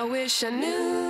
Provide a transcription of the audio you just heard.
I wish I knew.